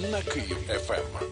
на Київ ФМ.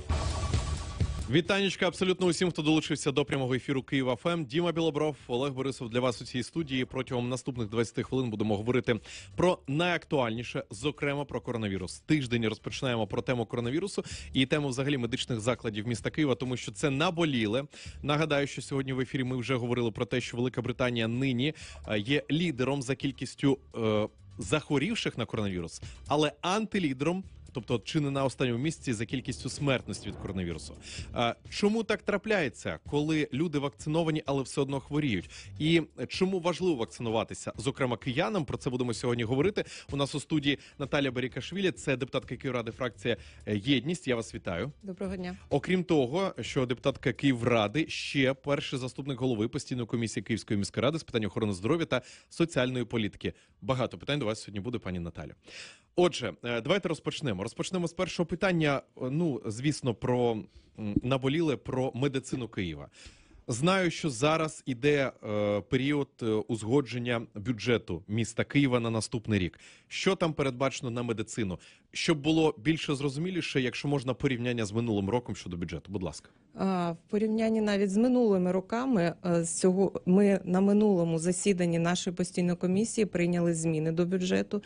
Вітаннячка абсолютно усім, хто долучився до прямого ефіру Києва ФМ. Діма Білобров, Олег Борисов для вас у цій студії. Протягом наступних 20 хвилин будемо говорити про найактуальніше, зокрема про коронавірус. Тиждень розпочинаємо про тему коронавірусу і тему взагалі медичних закладів міста Києва, тому що це наболіле. Нагадаю, що сьогодні в ефірі ми вже говорили про те, що Велика Британія нині е, є лідером за кількістю е, захворівших на коронавірус, але антилідером. Тобто чи не на останньому місці за кількістю смертності від коронавірусу. Чому так трапляється, коли люди вакциновані, але все одно хворіють? І чому важливо вакцинуватися? Зокрема, киянам про це будемо сьогодні говорити. У нас у студії Наталя Берікашвілі, це депутатка Київради, фракція Єдність. Я вас вітаю. Доброго дня. Окрім того, що депутатка Київради ще перший заступник голови постійної комісії Київської міської ради з питань охорони здоров'я та соціальної політики. Багато питань до вас сьогодні буде, пані Наталю. Отже, е, давайте розпочнемо. Розпочнемо з першого питання. Е, Ну, звісно, про наболіле про медицину Києва. Знаю, що зараз іде е, період е, узгодження бюджету міста Києва на наступний рік. Що там передбачено на медицину? Щоб було більше зрозуміліше, якщо можна порівняння з минулим роком щодо бюджету. Будь ласка. В порівнянні навіть з минулими роками, е, з цього ми на минулому засіданні нашої постійної комісії прийняли зміни до бюджету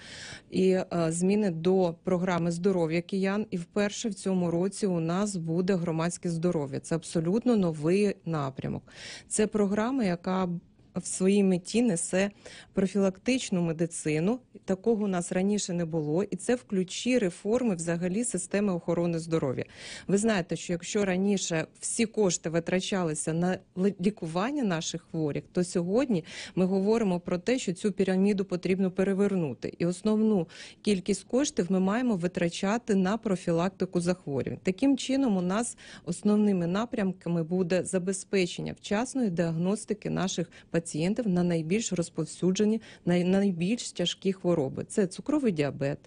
і е, зміни до програми здоров'я киян. І вперше в цьому році у нас буде громадське здоров'я. Це абсолютно новий напрямок. Це програма, яка в своїй меті несе профілактичну медицину. Такого у нас раніше не було, і це в ключі реформи взагалі системи охорони здоров'я. Ви знаєте, що якщо раніше всі кошти витрачалися на лікування наших хворих, то сьогодні ми говоримо про те, що цю піраміду потрібно перевернути, і основну кількість коштів ми маємо витрачати на профілактику захворювань. Таким чином, у нас основними напрямками буде забезпечення вчасної діагностики наших пацієнтів на найбільш розповсюджені, на найбільш тяжкі хвороби. Це цукровий діабет,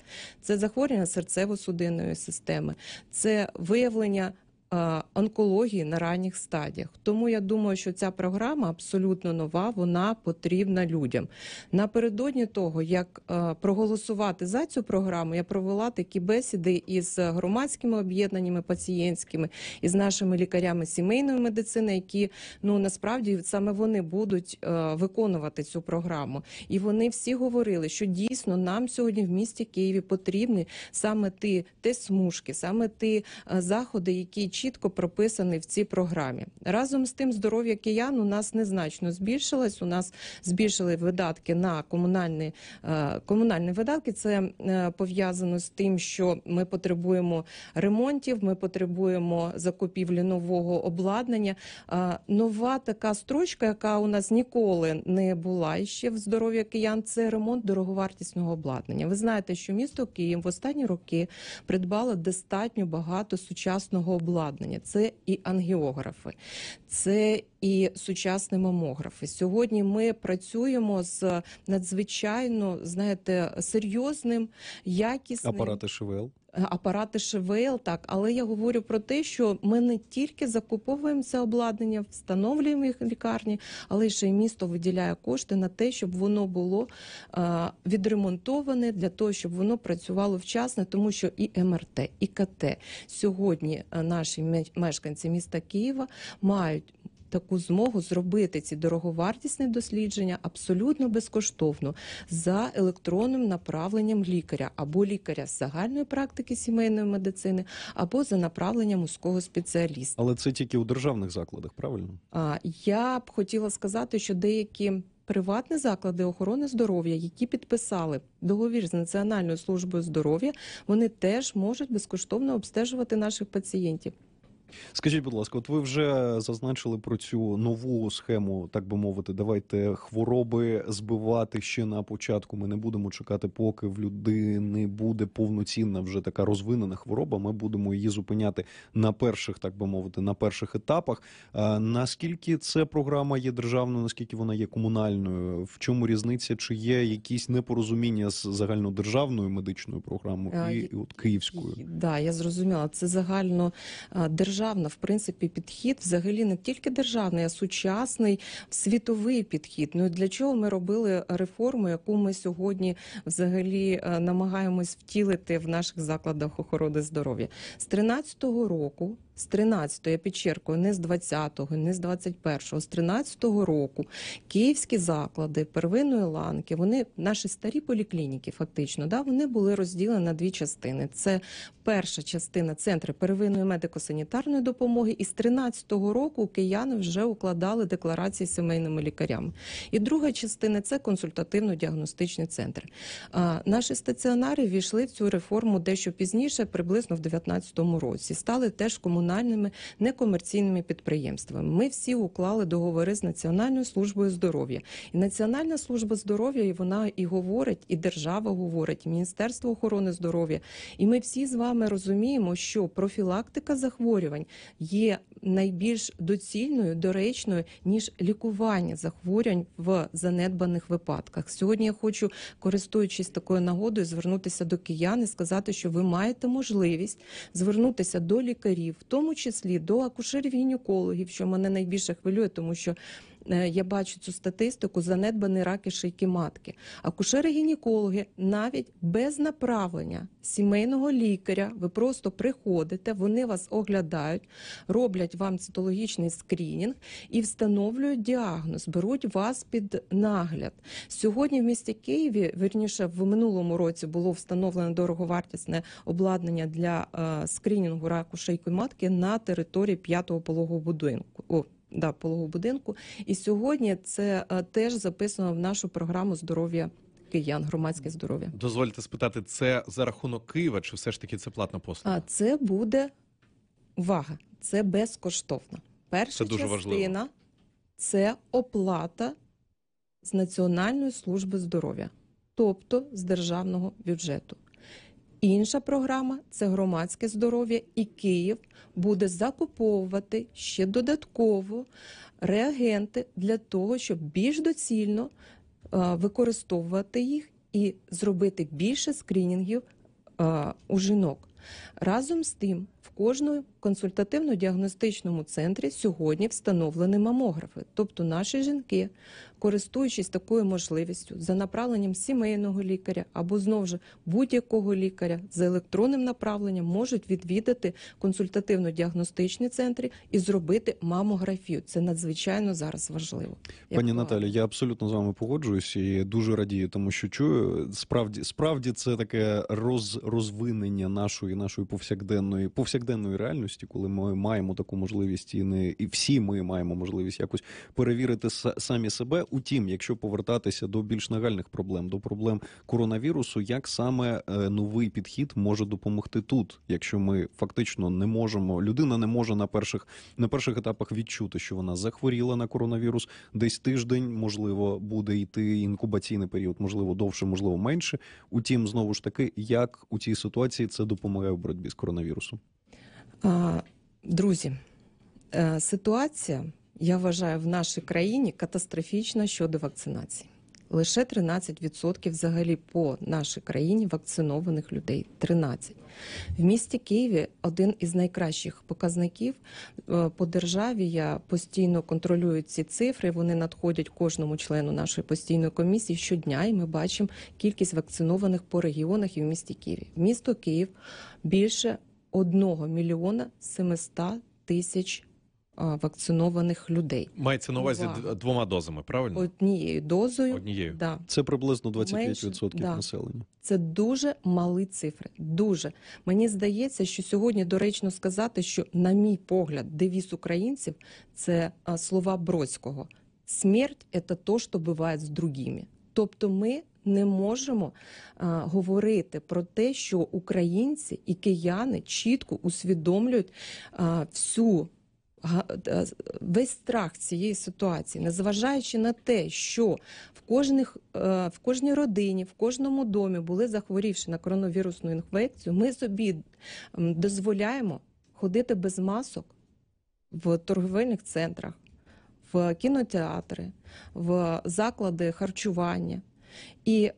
це захворювання серцево-судинної системи, це виявлення. Е, Онкології на ранніх стадіях, тому я думаю, що ця програма абсолютно нова, вона потрібна людям. Напередодні того, як е, проголосувати за цю програму, я провела такі бесіди із громадськими об'єднаннями пацієнтськими, із нашими лікарями сімейної медицини, які ну насправді саме вони будуть е, виконувати цю програму. І вони всі говорили, що дійсно нам сьогодні в місті Києві потрібні саме ті те смужки, саме ті заходи, які чітко прописані в цій програмі. Разом з тим, здоров'я киян у нас незначно збільшилось. У нас збільшили видатки на комунальні, е, комунальні видатки. Це е, пов'язано з тим, що ми потребуємо ремонтів, ми потребуємо закупівлі нового обладнання. Е, Нова така строчка, яка у нас ніколи не була ще в здоров'я киян, це ремонт дороговартісного обладнання. Ви знаєте, що місто Київ в останні роки придбало достатньо багато сучасного обладнання. Це і ангіографи, це і сучасні мамографи. Сьогодні ми працюємо з надзвичайно знаєте серйозним, якісним Апарати ШВЛ. апарати ШВЛ, так, але я говорю про те, що ми не тільки закуповуємо це обладнання, встановлюємо їх в лікарні, але ще й місто виділяє кошти на те, щоб воно було е, відремонтоване для того, щоб воно працювало вчасно, тому що і МРТ, і КТ сьогодні е, наші мешканці міста Києва мають. Таку змогу зробити ці дороговартісні дослідження абсолютно безкоштовно за електронним направленням лікаря або лікаря з загальної практики сімейної медицини, або за направленням мужського спеціаліста. Але це тільки у державних закладах, правильно? А я б хотіла сказати, що деякі приватні заклади охорони здоров'я, які підписали договір з Національною службою здоров'я, вони теж можуть безкоштовно обстежувати наших пацієнтів. Скажіть, будь ласка, от ви вже зазначили про цю нову схему, так би мовити, давайте хвороби збивати ще на початку. Ми не будемо чекати, поки в людини буде повноцінна вже така розвинена хвороба. Ми будемо її зупиняти на перших, так би мовити, на перших етапах. А, наскільки ця програма є державною, наскільки вона є комунальною? В чому різниця? Чи є якісь непорозуміння з загальнодержавною медичною програмою і, і от київською? Так, да, я зрозуміла. Це загально а, державна в принципі, підхід, взагалі не тільки державний, а сучасний світовий підхід. Ну для чого ми робили реформу, яку ми сьогодні взагалі е, намагаємось втілити в наших закладах охорони здоров'я з 13-го року. З 13-го, я підчеркую, не з 20-го, не з 21-го, з 13-го року київські заклади первинної ланки, вони наші старі поліклініки, фактично, да, вони були розділені на дві частини. Це перша частина центри первинної медико-санітарної допомоги, і з 13-го року кияни вже укладали декларації сімейними лікарями. І друга частина це консультативно-діагностичні центри. А, наші стаціонари війшли в цю реформу дещо пізніше, приблизно в 2019 році. Стали теж комунальними некомерційними підприємствами. Ми всі уклали договори з Національною службою здоров'я. І Національна служба здоров'я, і вона і говорить, і держава говорить, і Міністерство охорони здоров'я. І ми всі з вами розуміємо, що профілактика захворювань є найбільш доцільною, доречною, ніж лікування захворювань в занедбаних випадках. Сьогодні я хочу, користуючись такою нагодою, звернутися до киян і сказати, що ви маєте можливість звернутися до лікарів, тому числі до акушерів-гінекологів, що мене найбільше хвилює, тому що я бачу цю статистику занедбаний раки шийки матки. Акушери-гінекологи навіть без направлення сімейного лікаря, ви просто приходите, вони вас оглядають, роблять вам цитологічний скринінг і встановлюють діагноз, беруть вас під нагляд. Сьогодні в місті Києві, вірніше, в минулому році було встановлено дороговартісне обладнання для е, скринінгу раку шийки матки на території п'ятого пологового будинку. Да, пологового будинку. І сьогодні це е, теж записано в нашу програму здоров'я киян, громадське здоров'я. Дозвольте спитати, це за рахунок Києва, чи все ж таки це платна послуга? А це буде увага, це безкоштовно. Перша Це дуже частина важливо. це оплата з Національної служби здоров'я, тобто з державного бюджету. Інша програма це громадське здоров'я, і Київ буде закуповувати ще додатково реагенти для того, щоб більш доцільно е, використовувати їх і зробити більше скринінгів е, у жінок. Разом з тим, в кожному консультативно-діагностичному центрі сьогодні встановлені мамографи. Тобто наші жінки, користуючись такою можливістю за направленням сімейного лікаря або знову ж будь-якого лікаря за електронним направленням, можуть відвідати консультативно-діагностичні центри і зробити мамографію. Це надзвичайно зараз важливо. Пані? Наталі, я абсолютно з вами погоджуюсь і дуже радію, тому що чую, справді, справді це таке роз, розвинення нашої нашої повсякденної повсякденної реальності, коли ми маємо таку можливість, і не і всі ми маємо можливість якось перевірити са- самі себе. Утім, якщо повертатися до більш нагальних проблем, до проблем коронавірусу, як саме е, новий підхід може допомогти тут, якщо ми фактично не можемо, людина не може на перших на перших етапах відчути, що вона захворіла на коронавірус, десь тиждень, можливо, буде йти інкубаційний період, можливо, довше, можливо, менше. Утім, знову ж таки, як у цій ситуації це допомагає в боротьбі з коронавірусом? Друзі, е, ситуація, я вважаю, в нашій країні катастрофічна щодо вакцинації. Лише 13% взагалі по нашій країні вакцинованих людей. 13. В місті Києві один із найкращих показників Е, по державі. Я постійно контролюю ці цифри. Вони надходять кожному члену нашої постійної комісії щодня, і ми бачимо кількість вакцинованих по регіонах і в місті Києві. Місто Київ більше 1 мільйона 700 тисяч вакцинованих людей Мається на увазі Увага. двома дозами, правильно? однією дозою. Однією. Да. Це приблизно 25% Менше, да. населення. Це дуже малі цифри. Дуже мені здається, що сьогодні доречно сказати, що, на мій погляд, девіз українців це а, слова Бродського: смерть це то, що буває з другими. Тобто, ми не можемо а, говорити про те, що українці і кияни чітко усвідомлюють а, всю. Весь страх цієї ситуації, незважаючи на те, що в кожних е, в кожній родині, в кожному домі були захворівши на коронавірусну інфекцію, ми собі дозволяємо ходити без масок в торговельних центрах, в кінотеатри, в заклади харчування. І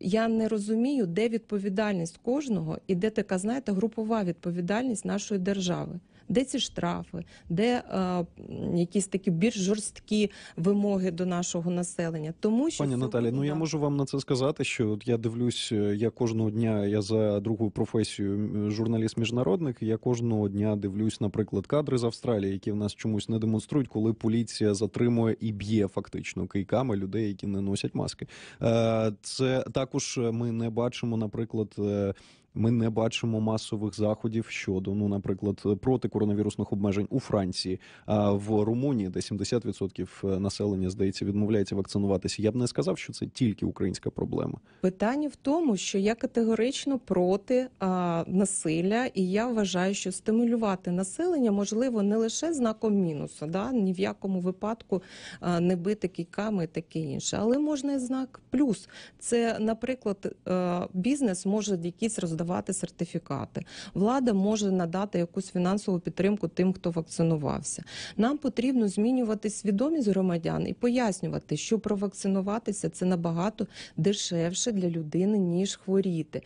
я не розумію, де відповідальність кожного і де така, знаєте, групова відповідальність нашої держави. Де ці штрафи, де е, якісь такі більш жорсткі вимоги до нашого населення? Тому що Пані Наталі, ну я можу вам на це сказати, що от я дивлюсь, е, я кожного дня я за другу професію журналіст-міжнародник. Я кожного дня дивлюсь, наприклад, кадри з Австралії, які в нас чомусь не демонструють, коли поліція затримує і б'є фактично кийками людей, які не носять маски. Е, Це також ми не бачимо, наприклад. Е, Ми не бачимо масових заходів щодо, ну, наприклад, проти коронавірусних обмежень у Франції, а в Румунії, де 70% населення здається відмовляється вакцинуватися. Я б не сказав, що це тільки українська проблема. Питання в тому, що я категорично проти а, насилля, і я вважаю, що стимулювати населення можливо не лише знаком мінуса, да? ні в якому випадку а, не бити кійками таке інше, але можна і знак плюс. Це, наприклад, е, бізнес може якісь роздавати сертифікати, влада може надати якусь фінансову підтримку тим, хто вакцинувався. Нам потрібно змінювати свідомість громадян і пояснювати, що провакцинуватися це набагато дешевше для людини, ніж хворіти.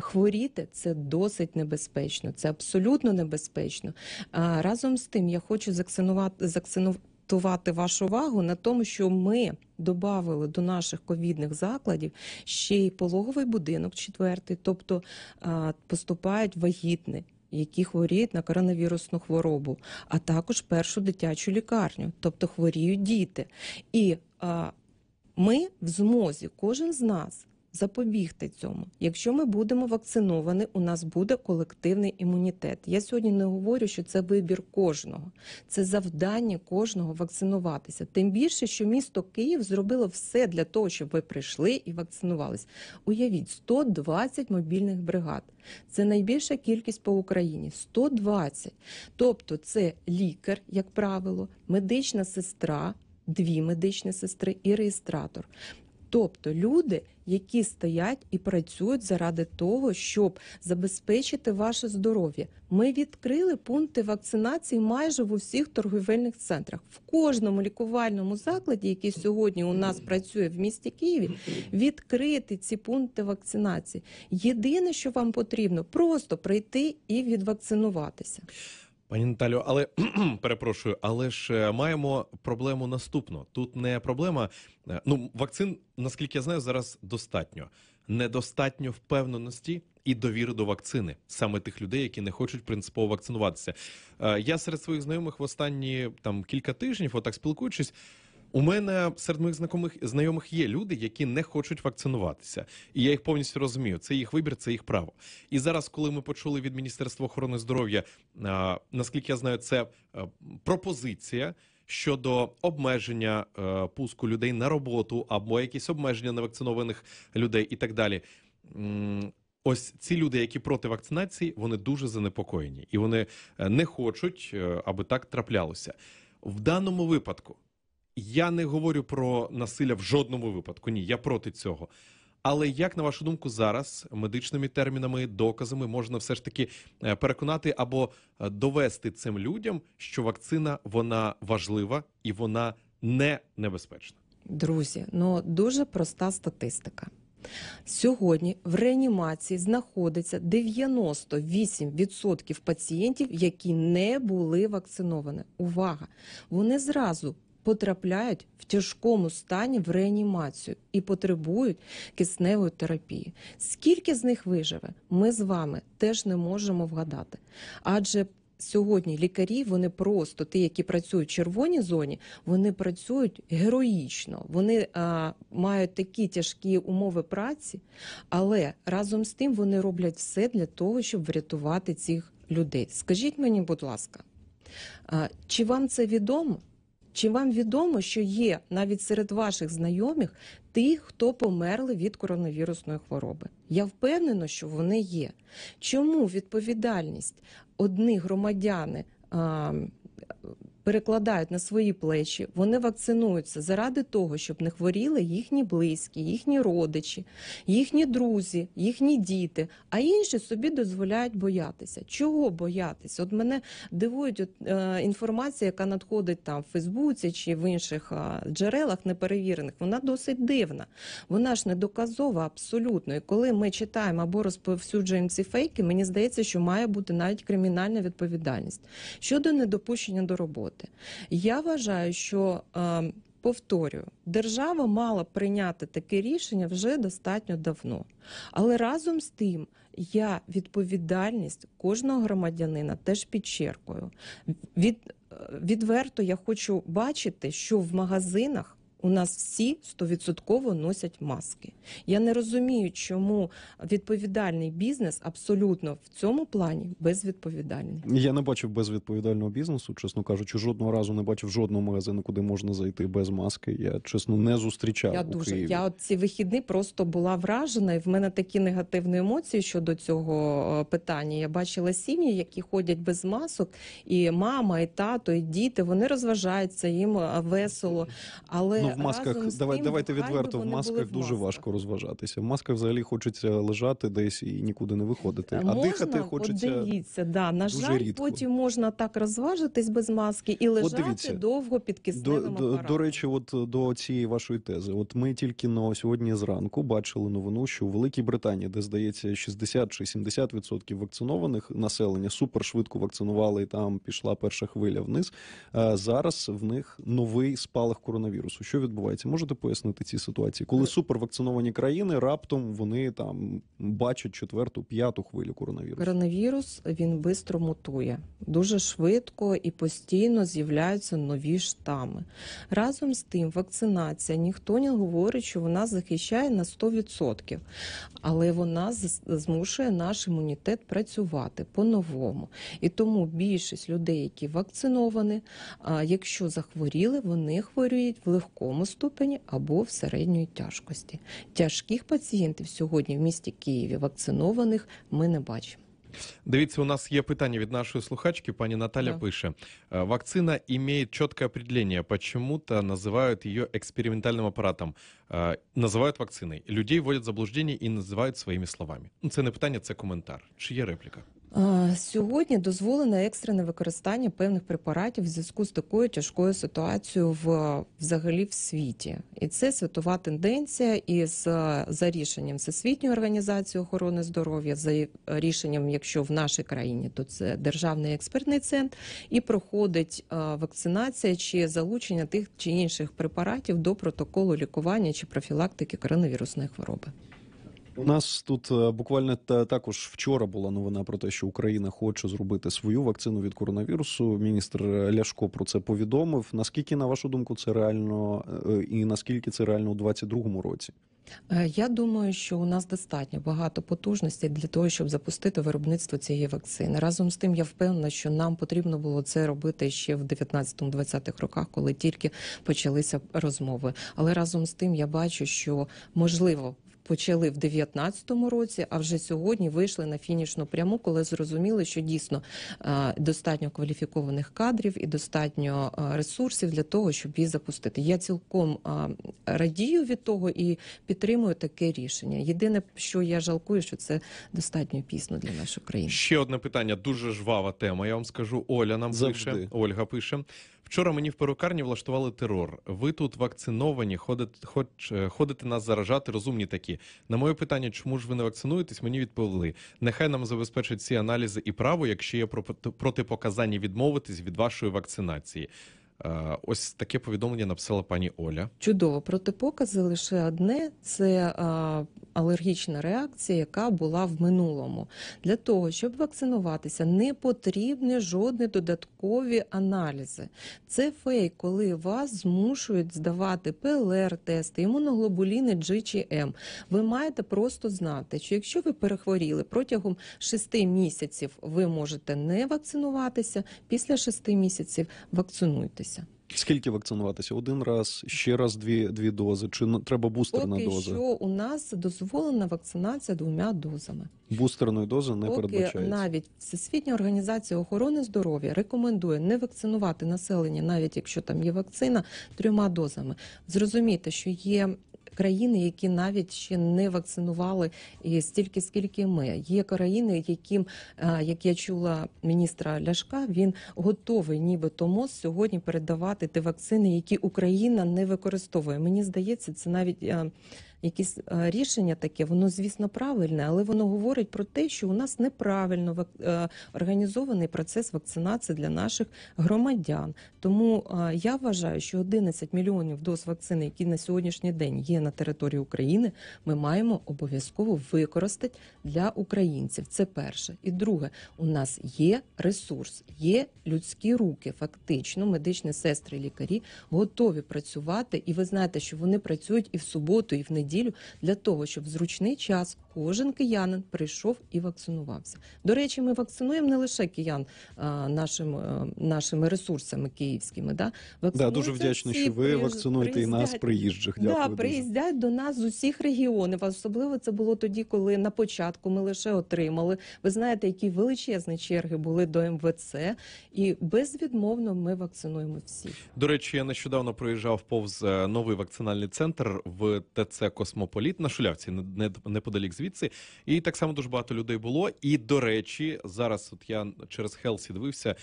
Хворіти це досить небезпечно, це абсолютно небезпечно. А разом з тим, я хочу закцинувати закцентувати вашу увагу на тому, що ми додали до наших ковідних закладів ще й пологовий будинок, четвертий, тобто поступають вагітні. Які хворіють на коронавірусну хворобу, а також першу дитячу лікарню, тобто хворіють діти. І а, ми в змозі, кожен з нас, запобігти цьому. Якщо ми будемо вакциновані, у нас буде колективний імунітет. Я сьогодні не говорю, що це вибір кожного, це завдання кожного вакцинуватися. Тим більше, що місто Київ зробило все для того, щоб ви прийшли і вакцинувались. Уявіть, 120 мобільних бригад. Це найбільша кількість по Україні 120. Тобто, це лікар, як правило, медична сестра, дві медичні сестри і реєстратор. Тобто люди, які стоять і працюють заради того, щоб забезпечити ваше здоров'я. Ми відкрили пункти вакцинації майже в усіх торговельних центрах. В кожному лікувальному закладі, який сьогодні у нас працює в місті Києві, відкрити ці пункти вакцинації. Єдине, що вам потрібно, просто прийти і відвакцинуватися. Пані Наталю, але перепрошую, але ж е, маємо проблему наступну. Тут не проблема. е, Ну, вакцин, наскільки я знаю, зараз достатньо. Недостатньо впевненості і довіри до вакцини, саме тих людей, які не хочуть принципово вакцинуватися. Е, Я серед своїх знайомих в останні там кілька тижнів, отак спілкуючись. У мене серед моїх знайомих знайомих є люди, які не хочуть вакцинуватися, і я їх повністю розумію. Це їх вибір, це їх право. І зараз, коли ми почули від Міністерства охорони здоров'я, наскільки я знаю, це е, пропозиція щодо обмеження е, пуску людей на роботу або якісь обмеження невакцинованих людей, і так далі. Ось ці люди, які проти вакцинації, вони дуже занепокоєні, і вони е, не хочуть, е, аби так траплялося. В даному випадку я не говорю про насилля в жодному випадку. Ні, я проти цього. Але як на вашу думку, зараз медичними термінами, доказами можна все ж таки е, переконати або е, довести цим людям, що вакцина вона важлива і вона не небезпечна? Друзі, ну дуже проста статистика. Сьогодні в реанімації знаходиться 98% пацієнтів, які не були вакциновані. Увага! Вони зразу потрапляють в тяжкому стані в реанімацію і потребують кисневої терапії. Скільки з них виживе, ми з вами теж не можемо вгадати. Адже сьогодні лікарі, вони просто ті, які працюють в червоній зоні, вони працюють героїчно, вони а, мають такі тяжкі умови праці, але разом з тим вони роблять все для того, щоб врятувати цих людей. Скажіть мені, будь ласка, а, чи вам це відомо? Чи вам відомо, що є навіть серед ваших знайомих ті, хто померли від коронавірусної хвороби? Я впевнена, що вони є. Чому відповідальність одні громадяни перекладають на свої плечі, вони вакцинуються заради того, щоб не хворіли їхні близькі, їхні родичі, їхні друзі, їхні діти, а інші собі дозволяють боятися. Чого боятися? От мене дивують от, е, інформація, яка надходить там в Фейсбуці чи в інших е, джерелах неперевірених. Вона досить дивна. Вона ж не доказова абсолютно. І коли ми читаємо або розповсюджуємо ці фейки, мені здається, що має бути навіть кримінальна відповідальність щодо недопущення до роботи. Я вважаю, що е, повторюю, держава мала прийняти таке рішення вже достатньо давно. Але разом з тим я відповідальність кожного громадянина теж підчеркую. Від, е, відверто я хочу бачити, що в магазинах. У нас всі стовідсотково носять маски. Я не розумію, чому відповідальний бізнес абсолютно в цьому плані безвідповідальний. Я не бачив безвідповідального бізнесу, чесно кажучи, жодного разу не бачив жодного магазину, куди можна зайти без маски. Я чесно не зустрічав. Я у дуже Києві. я от ці вихідні просто була вражена, і в мене такі негативні емоції щодо цього е, питання. Я бачила сім'ї, які ходять без масок, і мама, і тато, і діти вони розважаються їм е, весело. Але Ну, в масках разом давай, тим, давайте відверто. В масках дуже масках. важко розважатися. В масках взагалі хочеться лежати десь і нікуди не виходити. А можна, дихати от хочеться. дивіться, да, на дуже жаль, рідко. потім можна так розважитись без маски і лежати дивіться, довго під кисневим до, апаратом. до речі, от до цієї вашої тези. От ми тільки на сьогодні зранку бачили новину, що у Великій Британії, де здається 60 чи 70% відсотків вакцинованих населення, супер швидко вакцинували, і там пішла перша хвиля вниз. А зараз в них новий спалах коронавірусу. Що відбувається? Можете пояснити ці ситуації, коли супервакциновані країни раптом вони там бачать четверту, п'яту хвилю коронавірусу. Коронавірус він швидко мутує дуже швидко і постійно з'являються нові штами. Разом з тим, вакцинація ніхто не говорить, що вона захищає на 100%, але вона змушує наш імунітет працювати по-новому. І тому більшість людей, які вакциновані, якщо захворіли, вони хворіють в легкому ступені або в середньої тяжкості. Тяжких пацієнтів сьогодні в місті Києві вакцинованих ми не бачимо. Дивіться, у нас є питання від нашої слухачки. Пані Наталя Да. пише: «Э, вакцина имеет четкое определение. Почему-то называют ее экспериментальным аппаратом. Э, Називають вакциною. Людей вводять в заблуждення і називають своїми словами. Ну, це не питання, це коментар. Чи є репліка? Сьогодні дозволено екстрене використання певних препаратів в зв'язку з такою тяжкою ситуацією в взагалі в світі, і це світова тенденція. І за рішенням Всесвітньої організації охорони здоров'я, за рішенням, якщо в нашій країні, то це державний експертний центр, і проходить вакцинація чи залучення тих чи інших препаратів до протоколу лікування чи профілактики коронавірусної хвороби. У нас тут е, буквально та також вчора була новина про те, що Україна хоче зробити свою вакцину від коронавірусу. Міністр Ляшко про це повідомив. Наскільки, на вашу думку, це реально е, і наскільки це реально у 2022 році? Е, Я думаю, що у нас достатньо багато потужностей для того, щоб запустити виробництво цієї вакцини. Разом з тим, я впевнена, що нам потрібно було це робити ще в 19-20-х роках, коли тільки почалися розмови. Але разом з тим я бачу, що можливо. Почали в 19-му році, а вже сьогодні вийшли на фінішну пряму, коли зрозуміли, що дійсно е, достатньо кваліфікованих кадрів і достатньо е, ресурсів для того, щоб її запустити. Я цілком е, радію від того і підтримую таке рішення. Єдине, що я жалкую, що це достатньо пізно для нашої країни. Ще одне питання, дуже жвава тема. Я вам скажу. Оля нам Завжди. пише. Ольга пише. Вчора мені в перукарні влаштували терор. Ви тут вакциновані, ходите, хоч, е, ходите нас заражати, розумні такі. На моє питання, чому ж ви не вакцинуєтесь, мені відповіли. Нехай нам забезпечать ці аналізи і право, якщо є проти- протипоказання відмовитись від вашої вакцинації. Е, Ось таке повідомлення написала пані Оля. Чудово, протипокази лише одне це алергічна реакція, яка була в минулому. Для того, щоб вакцинуватися, не потрібні жодні додаткові аналізи. Це фейк, коли вас змушують здавати ПЛР-тести, імуноглобуліни G чи М. Ви маєте просто знати, що якщо ви перехворіли протягом 6 місяців, ви можете не вакцинуватися. Після 6 місяців вакцинуйтеся. Скільки вакцинуватися? Один раз, ще раз дві, дві дози, чи треба бустерна Поки доза? що у нас дозволена вакцинація двома дозами. Бустерної дози не Поки передбачається. навіть Всесвітня організація охорони здоров'я рекомендує не вакцинувати населення, навіть якщо там є вакцина, трьома дозами. Зрозуміти, що є. Країни, які навіть ще не вакцинували і стільки, скільки ми. Є країни, яким, е, як я чула міністра Ляшка, він готовий, нібито МОЗ сьогодні передавати ті вакцини, які Україна не використовує. Мені здається, це навіть якесь е, рішення таке, воно звісно правильне, але воно говорить про те, що у нас неправильно е, організований процес вакцинації для наших громадян. Тому е, я вважаю, що 11 мільйонів доз вакцини, які на сьогоднішній день є на території України, ми маємо обов'язково використати для українців. Це перше. І друге, у нас є ресурс, є людські руки, фактично, медичні сестри, лікарі готові працювати. І ви знаєте, що вони працюють і в суботу, і в неділю для того, щоб в зручний час кожен киянин прийшов і вакцинувався. До речі, ми вакцинуємо не лише киян а, нашим, е, нашими ресурсами київськими. Да? Да, дуже вдячний, всі, що ви приїж- вакцинуєте і нас, приїздять. приїжджих. Дякую. Да, дуже. приїздять до нас з усіх регіонів. Особливо це було тоді, коли на початку ми лише отримали. Ви знаєте, які величезні черги були до МВЦ, і безвідмовно ми вакцинуємо всіх. До речі, я нещодавно проїжджав повз е, новий вакцинальний центр в ТЦ Космополіт на Шулявці, не- не- неподалік звідси. І так само дуже багато людей було. І до речі, зараз от я через Хелсі дивився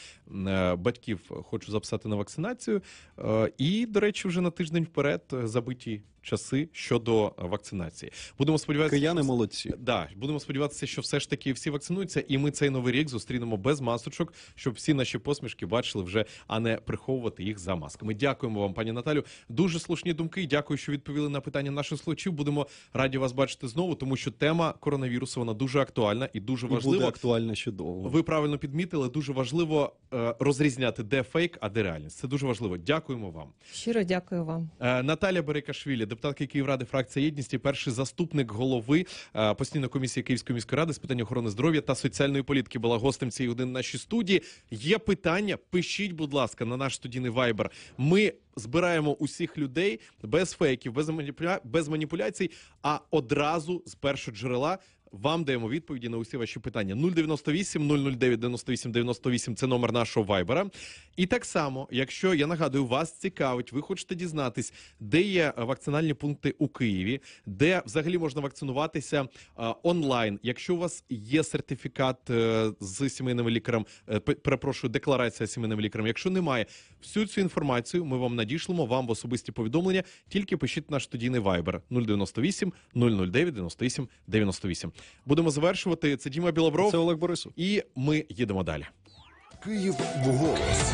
е, батьків, хочу записати на вакцинацію. Е, І, до речі, вже на тиждень вперед е, забиті часи щодо вакцинації. Будемо сподіватися, Кияни що- молодці. Да, будемо сподіватися, що все ж таки всі вакцинуються, і ми цей новий рік зустрінемо без масочок, щоб всі наші посмішки бачили вже, а не приховувати їх за масками. Дякуємо вам, пані Наталю. Дуже слушні думки. Дякую, що відповіли на питання наших слухачів. Будемо раді вас бачити знову, тому що тема коронавірусу вона дуже актуальна і дуже І буде важлива. актуально ще довго. Ви правильно підмітили. Дуже важливо е, розрізняти, де фейк, а де реальність. Це дуже важливо. Дякуємо вам. Щиро дякую вам. Е, Наталя Берекашвілі, депутатка Київради, фракція єдність і перший заступник голови е, постійної комісії Київської міської ради з питань охорони здоров'я та соціальної політики, була гостем цієї години нашій студії. Є питання? Пишіть, будь ласка, на наш студійний вайбер. Ми збираємо усіх людей без фейків, без маніпуля... без маніпуляцій, а одразу з першого джерела. Вам даємо відповіді на усі ваші питання. 098 009 98 98 – це номер нашого вайбера. І так само, якщо я нагадую, вас цікавить, ви хочете дізнатись, де є вакцинальні пункти у Києві, де взагалі можна вакцинуватися онлайн. Якщо у вас є сертифікат е, з сімейним лікарем, е, перепрошую, декларація з сімейним лікарем. Якщо немає, всю цю інформацію ми вам надішлемо вам в особисті повідомлення. Тільки пишіть наш студійний вайбер 098 009 98 98. Будемо завершувати. Це Діма Білобров, Це Олег Борисов. і ми їдемо далі. Київ в голос.